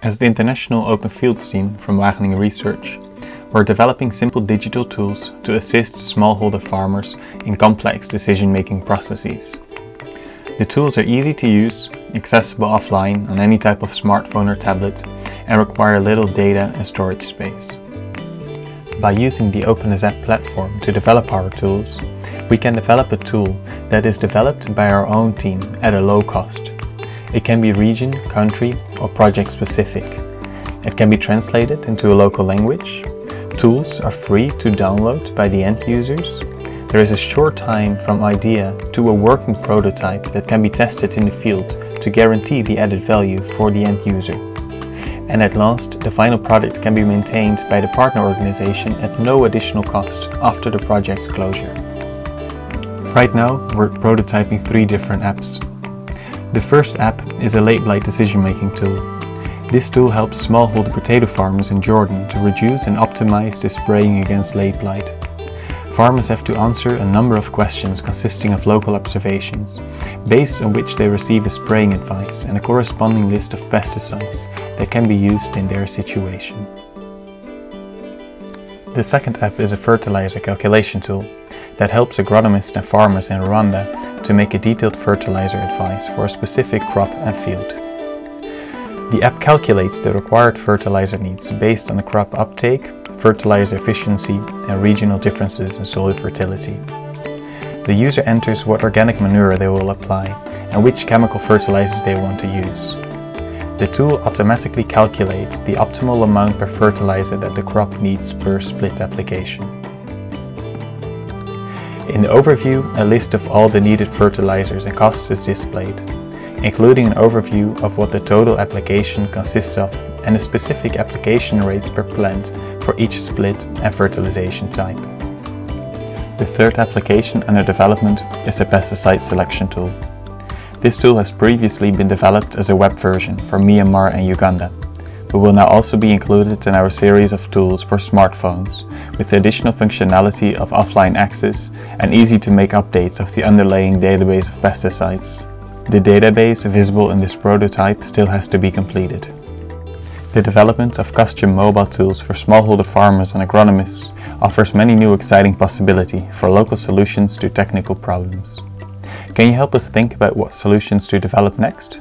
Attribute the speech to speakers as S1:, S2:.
S1: As the International Open Fields team from Wageningen Research, we're developing simple digital tools to assist smallholder farmers in complex decision-making processes. The tools are easy to use, accessible offline on any type of smartphone or tablet, and require little data and storage space. By using the Open as App platform to develop our tools, we can develop a tool that is developed by our own team at a low cost it can be region, country or project specific. It can be translated into a local language. Tools are free to download by the end users. There is a short time from idea to a working prototype that can be tested in the field to guarantee the added value for the end user. And at last, the final product can be maintained by the partner organization at no additional cost after the project's closure. Right now, we're prototyping three different apps the first app is a late blight decision making tool. This tool helps smallholder potato farmers in Jordan to reduce and optimize the spraying against late blight. Farmers have to answer a number of questions consisting of local observations, based on which they receive a spraying advice and a corresponding list of pesticides that can be used in their situation. The second app is a fertilizer calculation tool that helps agronomists and farmers in Rwanda to make a detailed fertilizer advice for a specific crop and field. The app calculates the required fertilizer needs based on the crop uptake, fertilizer efficiency and regional differences in soil fertility. The user enters what organic manure they will apply and which chemical fertilizers they want to use. The tool automatically calculates the optimal amount per fertilizer that the crop needs per split application. In the overview, a list of all the needed fertilizers and costs is displayed, including an overview of what the total application consists of and the specific application rates per plant for each split and fertilization type. The third application under development is the pesticide selection tool. This tool has previously been developed as a web version for Myanmar and Uganda but will now also be included in our series of tools for smartphones, with the additional functionality of offline access and easy to make updates of the underlying database of pesticides. The database visible in this prototype still has to be completed. The development of custom mobile tools for smallholder farmers and agronomists offers many new exciting possibilities for local solutions to technical problems. Can you help us think about what solutions to develop next?